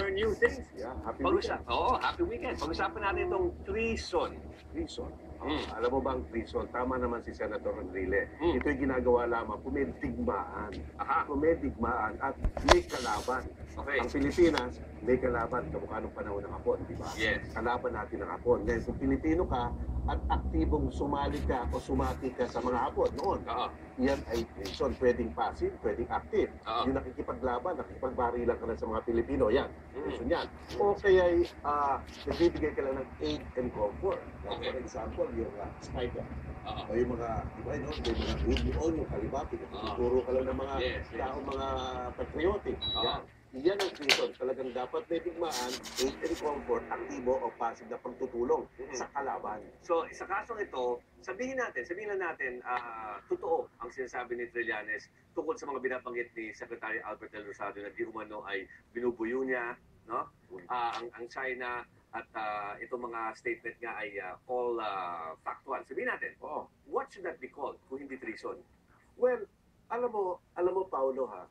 learn new things. Yeah, happy Pag-usap, weekend. oo, happy weekend. Pag-usapan natin itong treason. Treason. Mm. Alam mo ba ang treason? Tama naman si Senator Rodrile. Mm. Ito'y ginagawa lamang kung may digmaan. Aha. Kung may digmaan at may kalaban. Okay. Ang Pilipinas, may kalaban kamukha ng panahon ng Hapon, di ba? Yes. Kalaban natin ng Hapon. Ngayon, kung Pilipino ka at aktibong sumali ka o sumati ka sa mga Hapon noon, Oo. yan ay treason. Pwedeng passive, pwedeng active. Oo. Yung nakikipaglaban, nakikipagbarilan ka lang sa mga Pilipino, yan. Mm. Treason yan. O kaya ay uh, nagbibigay ka lang ng aid and comfort. Like, Okay. For example, yung uh, spider. Oo. O yung mga, di ba, no? yung mga Union, yung Kalibati. Oo. Turo ka lang ng mga Yes, yes. tao, mga patriotic. Oo. Yan. Yan ang treason. Talagang dapat may digmaan, aid and comfort, aktibo o passive na pagtutulong Mhm. sa kalaban. So, sa kasong ito, sabihin natin, sabihin lang natin, ah, totoo ang sinasabi ni Trillanes tungkol sa mga binabanggit ni Secretary Albert Del Rosario na di umano ay binubuyo niya, no? Ah, ang, ang China at ah, itong mga statement nga ay ah, all ah, factual. Sabihin natin, Oo. what should that be called kung hindi treason? Well, alam mo, alam mo, Paolo, ha?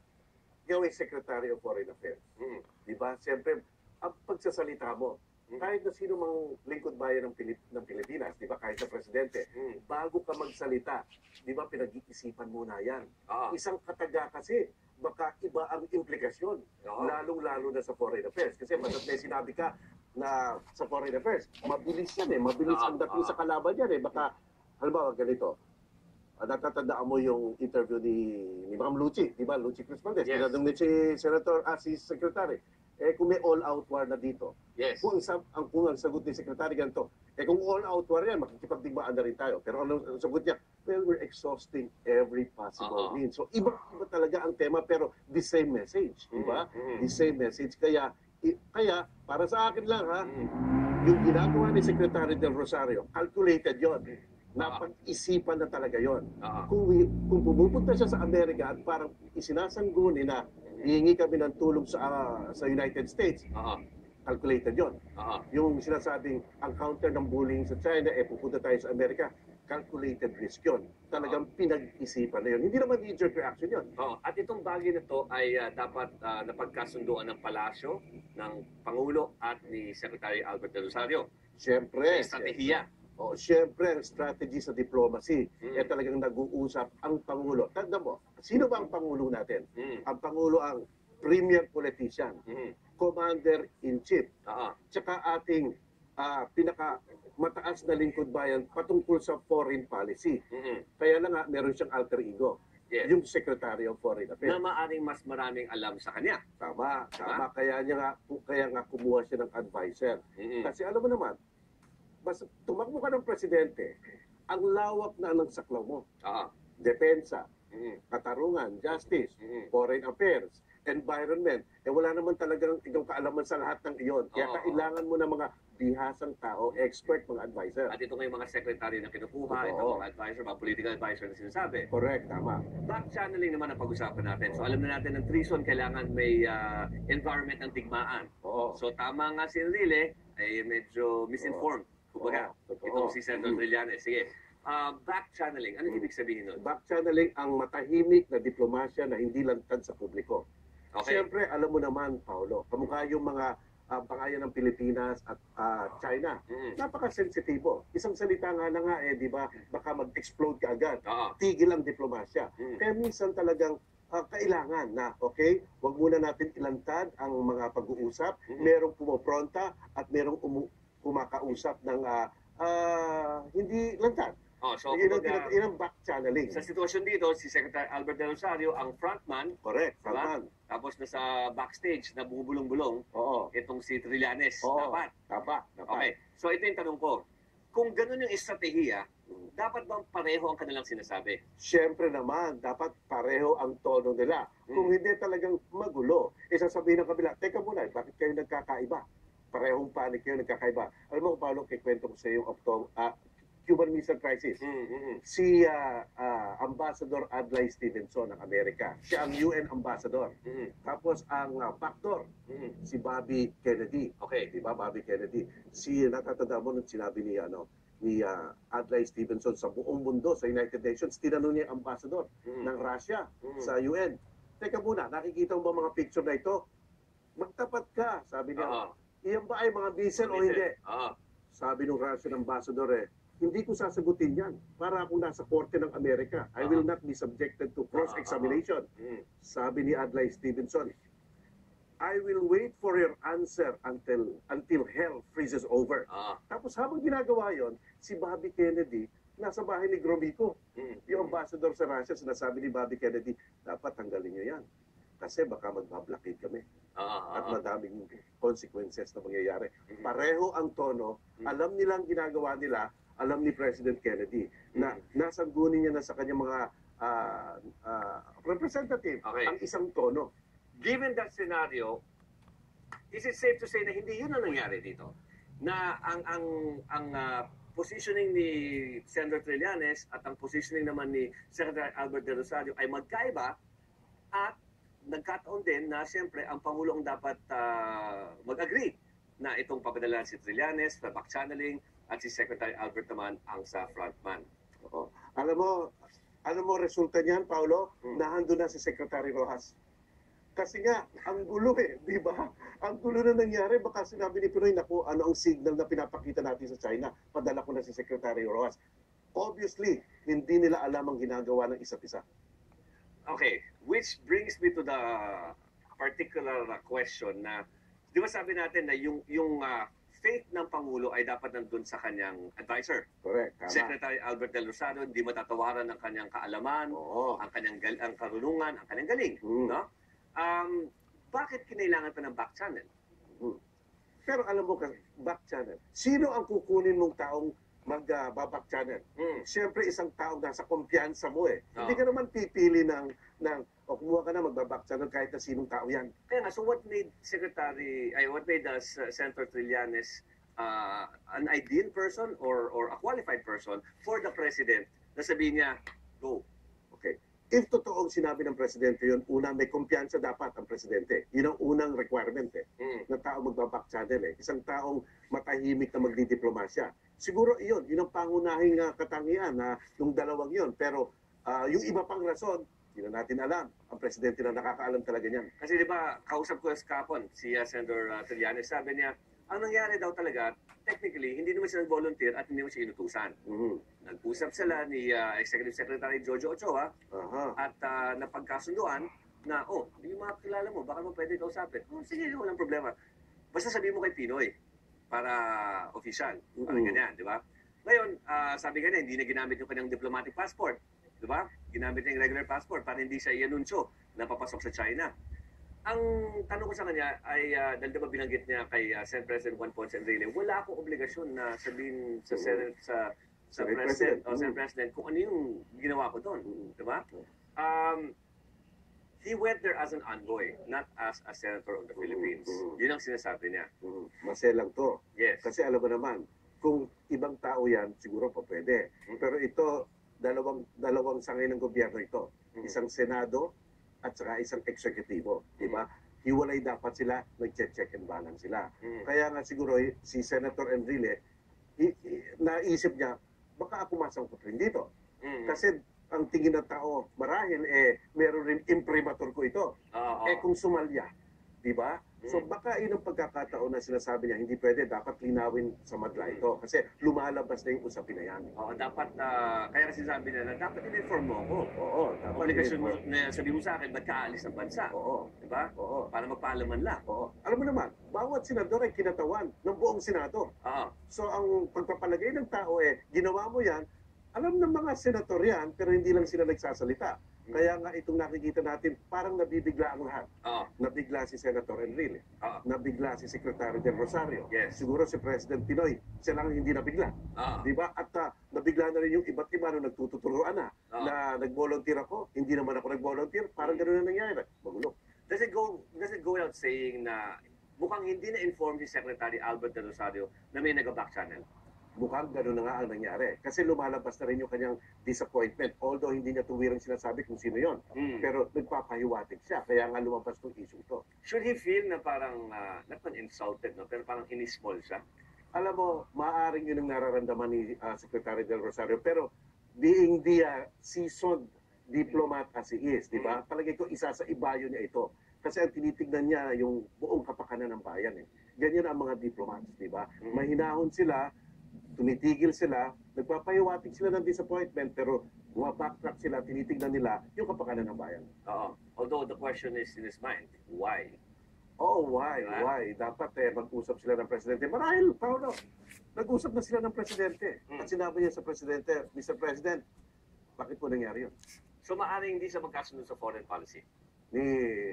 Ikaw ay Secretary of Foreign Affairs. Mm. Di ba? Siyempre, ang pagsasalita mo, Mm. kahit na sino mang lingkod bayan ng, Pilip, ng Pilipinas, di ba? Kahit na presidente, Mm. bago ka magsalita, di ba, pinag-iisipan muna yan. Ah, Isang kataga kasi, baka iba ang implikasyon, oo. lalong-lalo na sa foreign affairs. Kasi basta't may sinabi ka na sa foreign affairs, mabilis yan eh, mabilis Ah, ang dating ah. sa kalaban yan eh. Baka, halimbawa, ganito, Ah, natatandaan mo yung interview ni, ni Ma'am Lucy, di ba? Lucy Cruz Valdez. Yes. Tinanong ni si Senator, ah, si Secretary, eh kung may all-out war na dito, Yes. kung ang, ang, kung ang sagot ni Secretary ganito, eh kung all-out war yan, makikipagdigmaan na rin tayo. Pero ano ang sagot niya? Well, we're exhausting every possible Oo. means. So, iba, iba talaga ang tema, pero the same message, di ba? Mm, mm. The same message. Kaya, i- kaya, para sa akin lang ha, Mm. yung ginagawa ni Secretary Del Rosario, calculated yon Ah. Napag-isipan na talaga yon Oo. kung, wi- kung pumupunta siya sa Amerika at parang isinasangguni na hihingi kami ng tulong sa ah, sa United States, Oo. calculated yon. Oo. Yung sinasabing ang counter ng bullying sa China, eh pupunta tayo sa Amerika, calculated risk yon. Talagang pinag-isipan na yon. Hindi naman knee-jerk reaction yon. Oo. At itong bagay na to ay ah, dapat ah, napagkasunduan ng palasyo ng Pangulo at ni Secretary Albert De Rosario. Siyempre, May estratehiya. Oh, siyempre, ang strategy sa diplomacy, Mm. eh talagang nag-uusap ang Pangulo. Tanda mo, sino ba ang Pangulo natin? Mm. Ang Pangulo ang premier politician, Mm. commander-in-chief, Oo. tsaka ating ah, pinaka mataas na lingkod bayan patungkol sa foreign policy. Mhm. Kaya lang nga, meron siyang alter ego, Yes. yung Secretary of Foreign Na Affairs. maaring mas maraming alam sa kanya. Tama, tama. Kaya niya nga, kaya nga kumuha siya ng advisor. Mhm. Kasi alam mo naman, mas tumakbo ka ng presidente, ang lawak na ng saklaw mo. Oo. Depensa, Mhm. katarungan, justice, Mhm. foreign affairs, environment. Eh wala naman talagang ikaw kaalaman sa lahat ng iyon. Kaya Oo. kailangan mo ng mga bihasang tao, expert, mga advisor. At ito nga yung mga secretary na kinukuha, Oo. itong mga advisor, mga political advisor na sinasabi. Correct, tama. Back channeling naman ang pag-usapan natin. So alam na natin ng treason, kailangan may ah, environment ng digmaan. Oo. So tama nga si Enrile, ay medyo misinformed. Kumbaga, Oo, totoo. itong si Senator Mm. Trillanes. Sige, Ah, back channeling, ano ibig sabihin nun? Back channeling ang matahimik na diplomasya na hindi lantad sa publiko. Okay. Siyempre, alam mo naman, Paolo, kamukha yung mga ah, pangayan ng Pilipinas at ah, China. Mm. Napaka-sensitibo. Isang salita nga na nga eh, di ba, baka mag-explode ka agad. Oo. Tigil ang diplomasya. Mm. Kaya minsan talagang ah, kailangan na, okay, wag muna natin ilantad ang mga pag-uusap. Mm. Merong pumopronta at merong umu- kumakausap ng ah, ah, hindi lantad. Oh, so yun, ang, yun ang back channeling. sa sitwasyon dito, si Secretary Albert De Rosario ang frontman, Correct, Diba? Salman. tapos nasa backstage na bumubulong-bulong Oo. itong si Trillanes. Oo. Dapat. Tapa, tapa. Okay. So ito yung tanong ko. Kung ganun yung estratehiya, dapat bang pareho ang kanilang sinasabi? Siyempre naman, dapat pareho ang tono nila. Mm. Kung hindi talagang magulo, eh sasabihin ng kabila, teka muna, eh, bakit kayo nagkakaiba? Parehong panik kayo nagkakaiba. Alam mo kung paano kikwento ko sa iyo yung ah, Cuban Missile Crisis? Mm-hmm. Si ah, ah, Ambassador Adlai Stevenson ng Amerika. Siya ang UN Ambassador. Tapos ang ah, factor, si Bobby Kennedy. Okay. Di ba, Bobby Kennedy? Si, natatanda mo nung sinabi ni, ano, ni ah, Adlai Stevenson sa buong mundo, sa United Nations, tinanong niya ang ambassador Mm. ng Russia Mm. sa UN. Teka muna, nakikita mo ba mga picture na ito? magtapat ka, sabi niya. Oo. Iyan ba ay mga missile o hindi? Oo. Sabi ng Russian ambassador eh, hindi ko sasagutin yan. Para akong nasa korte ng Amerika. I will not be subjected to cross-examination. Mm. Sabi ni Adlai Stevenson, I will wait for your answer until until hell freezes over. Tapos habang ginagawa yon, si Bobby Kennedy nasa bahay ni Gromyko. Mm. Yung ambassador sa Russia, sinasabi ni Bobby Kennedy, dapat tanggalin nyo yan. Kasi baka magbablockade kami. Oo. At Oo. madaming consequences na mangyayari. Mm. Pareho ang tono. Mm. Alam nilang ginagawa nila, alam ni President Kennedy na Mm. nasanggunin niya na sa kanyang mga ah, ah, representative Okay. ang isang tono. Given that scenario, is it safe to say na hindi yun ang nangyari dito? Na ang ang ang ah, positioning ni Senator Trillanes at ang positioning naman ni Secretary Albert De Rosario ay magkaiba at nagkataon din na siyempre ang Pangulo ang dapat ah, mag-agree na itong papadala si Trillanes sa back channeling at si Secretary Albert naman ang sa frontman. Oo. Alam mo, alam mo resulta niyan, Paulo, Mm. nahando na si Secretary Rojas. Kasi nga, ang gulo eh, di ba? Ang gulo na nangyari, baka sinabi ni Pinoy, naku, ano ang signal na pinapakita natin sa China? Padala ko na si Secretary Rojas. Obviously, hindi nila alam ang ginagawa ng isa't isa. Okay, which brings me to the particular uh, question na, di ba sabi natin na yung, yung uh, faith ng Pangulo ay dapat nandun sa kanyang advisor. Correct, tama. Secretary Albert Del Rosario, hindi matatawaran ng kanyang kaalaman, Oo. ang kanyang gal- ang karunungan, ang kanyang galing. Mm. No? Um, bakit kinailangan pa ng back channel? Pero alam mo, kasi, back channel. Sino ang kukunin mong taong mag-back channel? Mm. Siyempre, isang taong nasa kumpiyansa mo eh. Oo. Hindi ka naman pipili ng, ng o kumuha ka na magbaback channel kahit na sinong tao yan. Kaya nga, so what made Secretary, ay what made us, uh, Senator Trillanes uh, an ideal person or or a qualified person for the President na sabihin niya, go. If totoong sinabi ng presidente yun, una, may kumpiyansa dapat ang presidente. Yun ang unang requirement eh, Mm. ng tao magbaback channel eh. Isang taong matahimik na magdidiplomasya. Siguro iyon, yun ang pangunahing uh, katangian na yung dalawang yun. Pero ah, yung iba pang rason, hindi na natin alam. Ang presidente na nakakaalam talaga niyan. Kasi di ba, kausap ko sa kapon, si uh, Senator uh, Trillanes, sabi niya, ang nangyari daw talaga, technically, hindi naman siya nag-volunteer at hindi naman siya inutusan. Mhm. Nag-usap sila ni uh, Executive Secretary Jojo Ochoa Aha. at uh, napagkasunduan na, oh, yung mga kilala mo, baka mo pwede kausapin. Oh, sige, walang problema. Basta sabihin mo kay Pinoy para official. Parang Mm. ganyan, di ba? Ngayon, ah, sabi nga niya, hindi na ginamit yung kanyang diplomatic passport. Di ba? Ginamit niya yung regular passport para hindi siya i-anunsyo na papasok sa China. Ang tanong ko sa kanya ay, uh, dahil diba binanggit niya kay ah, Senate President Juan Ponce Enrile, wala akong obligasyon na sabihin sa. Senate, sa, sa Senate President, President. o Senate. President kung ano yung ginawa ko doon. Mm. Di ba? Um, he went there as an envoy, not as a senator of the. Philippines. Mm. Yun ang sinasabi niya. Mhm. Maselang to. Yes. Kasi alam mo naman, kung ibang tao yan, siguro pa pwede. Mm. Pero ito, dalawang dalawang sangay ng gobyerno ito. Mm. Isang Senado at saka isang eksekutibo. Di ba? Hiwalay dapat sila, nag-check and balance sila. Mm. Kaya nga siguro eh, si Senator Enrile, naisip niya, baka ako masangkot rin dito. Mm. Kasi ang tingin ng tao, marahil eh, meron rin imprimatur ko ito. Oo. Eh kung sumalya, di ba? So Mm. baka yun ang pagkakataon na sinasabi niya, hindi pwede, dapat linawin sa madla ito. Kasi lumalabas na yung usapin na yan. Oo, dapat, ah, kaya kasi sabi nila, dapat in-inform mo ako. Oo, dapat. Obligasyon mo na sabi mo sa akin, ba't ka aalis ng bansa? Oo, Di ba? oo, Para magpaalaman lang. oo. Alam mo naman, bawat senador ay kinatawan ng buong senado. Oo. So ang pagpapalagay ng tao eh, ginawa mo yan, alam ng mga senator yan, pero hindi lang sila nagsasalita. Mm. Kaya nga itong nakikita natin, parang nabibigla ang lahat. Oo. Nabigla si Senator Enrile. Oo. Nabigla si Secretary Del Rosario. Yes. Siguro si President Pinoy, siya lang hindi nabigla. Oo. Di ba? At ah, nabigla na rin yung iba't iba nung nagtututuruan na, Oo. na nag-volunteer ako, hindi naman ako nag-volunteer, parang gano'n na nangyayari. Magulo. Does it go does it go without saying na mukhang hindi na-inform si Secretary Albert De Rosario na may nag-back channel? Mukhang gano'n na nga ang nangyari. Kasi lumalabas na rin yung kanyang disappointment. Although hindi niya tuwirang sinasabi kung sino yon. Mm. Pero nagpapahiwatig siya. Kaya nga lumabas tong issue to. Should he feel na parang, uh, not man insulted, no? pero parang inismall siya? Alam mo, maaaring yun ang nararamdaman ni ah, Secretary Del Rosario. Pero being the ah, seasoned diplomat as he is, di ba? Palagay ko isa sa ibayo niya ito. Kasi ang tinitignan niya yung buong kapakanan ng bayan eh. Ganyan ang mga diplomats, di ba? Mm. Mahinahon sila, tumitigil sila, nagpapahiwatig sila ng disappointment, pero bumabacktrack sila, tinitignan nila yung kapakanan ng bayan. Oo. Although the question is in his mind, why? Oh, why? Diba? Why? Dapat eh, mag-usap sila ng presidente. Marahil, Paolo, nag-usap na sila ng presidente. Mm. At sinabi niya sa presidente, Mr. President, bakit po nangyari yun? So maaaring hindi siya magkasunod sa foreign policy Ni,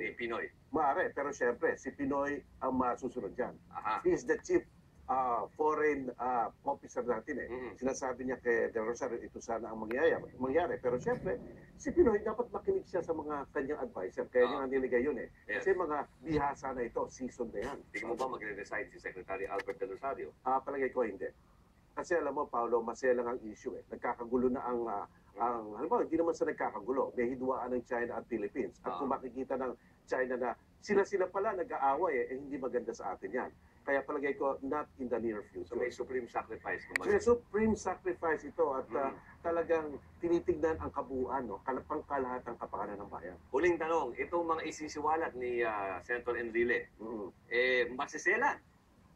ni Pinoy. Maare, pero syempre, si Pinoy ang masusunod dyan. Aha. He is the chief uh, foreign uh, officer natin eh. Mhm. Sinasabi niya kay De Rosario, ito sana ang mangyayari. mangyari. Pero syempre, si Pinoy dapat makinig siya sa mga kanyang advisor. Kaya Ah. niya nga niligay yun eh. Yes. Kasi mga bihasa na ito, season na yan. Tingin mo ba magre-resign si Secretary Albert De Rosario? Ah, palagay ko hindi. Kasi alam mo, Paolo, maselang ang issue eh. Nagkakagulo na ang, ah, ang mo, hindi naman sa nagkakagulo. May hidwaan ng China at Philippines. At Ah. kung makikita ng China na sila-sila pala nag-aaway eh, eh, hindi maganda sa atin yan. Kaya palagay ko, not in the near future. So may supreme sacrifice kung May mag- supreme sacrifice ito at ah, Mm. talagang tinitignan ang kabuuan, no? kalapang kalahatang kapakanan ng bayan. Huling tanong, itong mga isisiwalat ni ah, Senator Enrile, Mm. eh, masiselan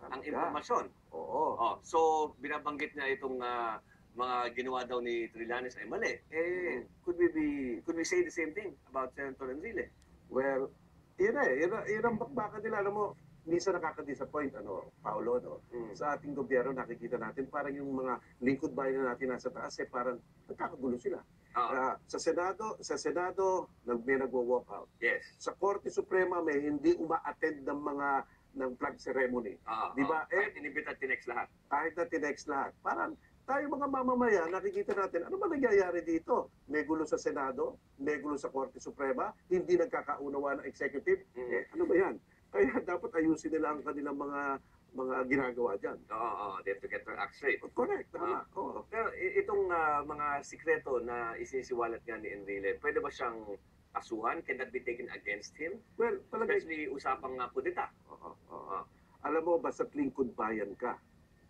ang impormasyon. Oo. Oh, so binabanggit niya itong ah, mga ginawa daw ni Trillanes ay mali. Eh, could we be could we say the same thing about Senator Enrile? Well, yun eh. Yun, yun ang bakbakan nila. Alam mo, minsan nakaka-disappoint, ano, Paolo, no? Mm. Sa ating gobyerno, nakikita natin parang yung mga lingkod bayan na natin nasa taas, eh, parang nagkakagulo sila. Ah, Ah, sa Senado, sa Senado, nag, may nagwo-walk out. yes. Sa Korte Suprema, may hindi uma-attend ng mga ng flag ceremony. Ah, Di ba? ah, kahit inibit at tinext lahat. Kahit na tinext lahat. Parang tayo mga mamamayan, nakikita natin, ano ba nangyayari dito? May gulo sa Senado, may gulo sa Korte Suprema, hindi nagkakaunawa ng executive. Mm. Eh, ano ba yan? Kaya dapat ayusin nila ang kanilang mga mga ginagawa dyan. Oo, oo, they have to get their act straight. Correct, tama. Oo. Pero i- itong ah, mga sikreto na isisiwalat nga ni Enrile, pwede ba siyang asuhan? Can that be taken against him? Well, palagay, Especially usapang uh, kudita. Oo, oo. alam mo, basta't lingkod bayan ka,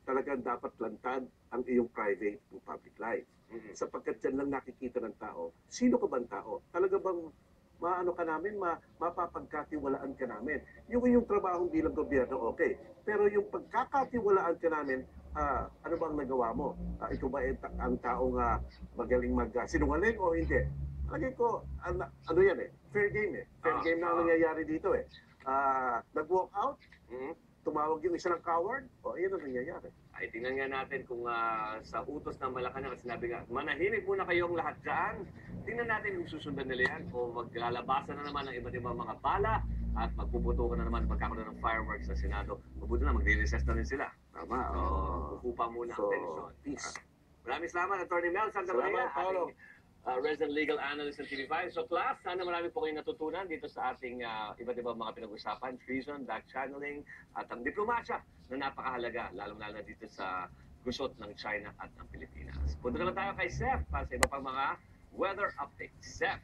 talagang dapat lantad ang iyong private and public life. Mhm. Sapagkat dyan lang nakikita ng tao, sino ka bang tao? Talaga bang maano ka namin, ma, mapapagkatiwalaan ka namin. Yung iyong trabaho bilang gobyerno, okay. Pero yung pagkakatiwalaan ka namin, ah, ano bang nagawa mo? Ah, ikaw ba ta- ang taong ah, magaling mag-sinungaling o hindi? Lagi ko, ano, ano yan eh, fair game eh. Fair Ah, game na ang ah. nangyayari dito eh. Ah, nag-walk out, Mhm. Tumawag yung isa ng coward, o yun ang nangyayari. Ay, tingnan nga natin kung ah, sa utos ng Malacanang, at sinabi nga, manahimik muna kayong lahat dyan. Tingnan natin kung susundan nila yan o maglalabasan na naman ng iba't ibang mga bala at magpuputukan na naman magkakaroon ng fireworks sa Senado. Mabuti na, magre-recess na rin sila. Tama. So, kukupa muna ang So, tensyon. peace. Ah, Maraming salamat, Attorney Mel Santa Salamat, Maria, Paolo. Uh, resident legal analyst ng TV5. So, class, sana marami po kayong natutunan dito sa ating uh, iba't ibang mga pinag-usapan, treason, back channeling, at ang diplomasya na napakahalaga, lalong-lalo na dito sa gusot ng China at ng Pilipinas. Punta naman tayo kay Seth para sa iba pang mga weather updates. Seth.